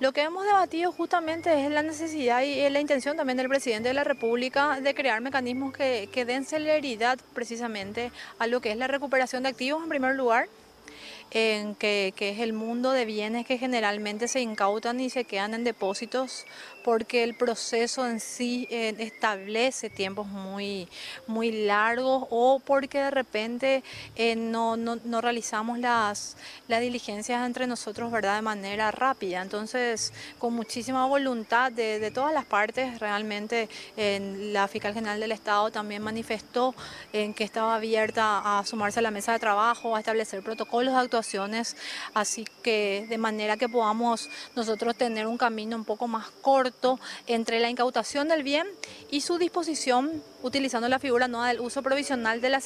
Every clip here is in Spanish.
lo que hemos debatido justamente es la necesidad y la intención también del presidente de la República de crear mecanismos que, que den celeridad precisamente a lo que es la recuperación de activos en primer lugar en que, es el mundo de bienes que generalmente se incautan y se quedan en depósitos porque el proceso en sí eh, establece tiempos muy, muy largos o porque de repente eh, no, no, realizamos las, las diligencias entre nosotros ¿verdad? de manera rápida. Entonces, con muchísima voluntad de, de todas las partes, realmente la Fiscal General del Estado también manifestó en que estaba abierta a sumarse a la mesa de trabajo, a establecer protocolos actuaciones, así que de manera que podamos nosotros tener un camino un poco más corto entre la incautación del bien y su disposición utilizando la figura nueva del uso provisional de la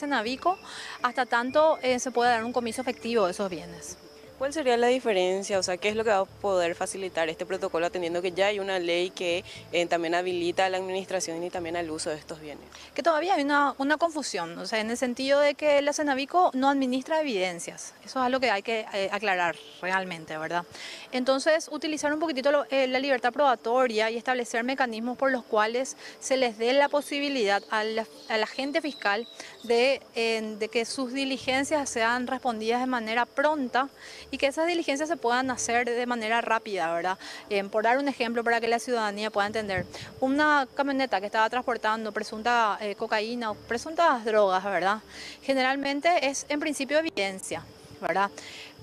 hasta tanto eh, se pueda dar un comiso efectivo de esos bienes. ¿Cuál sería la diferencia? O sea, ¿qué es lo que va a poder facilitar este protocolo atendiendo que ya hay una ley que eh, también habilita a la administración y también al uso de estos bienes? Que todavía hay una, confusión, o sea, en el sentido de que la Cenavico no administra evidencias. Eso es algo que hay que eh, aclarar realmente, ¿verdad? Entonces, utilizar un poquitito eh, la libertad probatoria y establecer mecanismos por los cuales se les dé la posibilidad al, al agente fiscal de que sus diligencias sean respondidas de manera pronta y que esas diligencias se puedan hacer de manera rápida, ¿verdad? Eh, por dar un ejemplo para que la ciudadanía pueda entender, una camioneta que estaba transportando presunta eh, cocaína o presuntas drogas, ¿verdad? Generalmente es en principio evidencia, ¿verdad?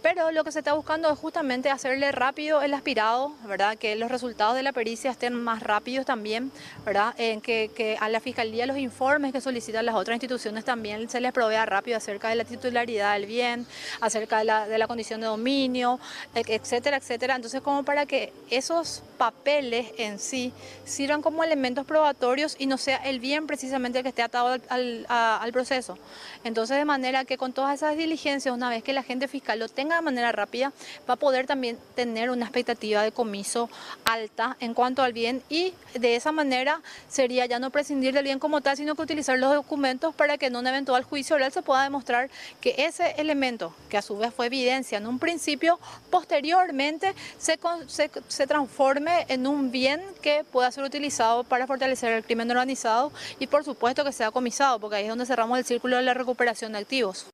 Pero lo que se está buscando es justamente hacerle rápido el aspirado, ¿verdad? Que los resultados de la pericia estén más rápidos también, ¿verdad? En que, a la Fiscalía los informes que solicitan las otras instituciones también se les provea rápido acerca de la titularidad del bien, acerca de la, condición de dominio, etcétera, etcétera. Entonces, como para que esos papeles en sí sirvan como elementos probatorios y no sea el bien precisamente el que esté atado al, al, al proceso. Entonces, de manera que con todas esas diligencias, una vez que la agente fiscal lo tenga de manera rápida, va a poder también tener una expectativa de comiso alta en cuanto al bien y de esa manera sería ya no prescindir del bien como tal, sino que utilizar los documentos para que en un eventual juicio oral se pueda demostrar que ese elemento, que a su vez fue evidencia en un principio, posteriormente se, se, se transforme en un bien que pueda ser utilizado para fortalecer el crimen organizado y por supuesto que sea comisado, porque ahí es donde cerramos el círculo de la recuperación de activos.